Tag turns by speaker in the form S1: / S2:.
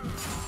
S1: Come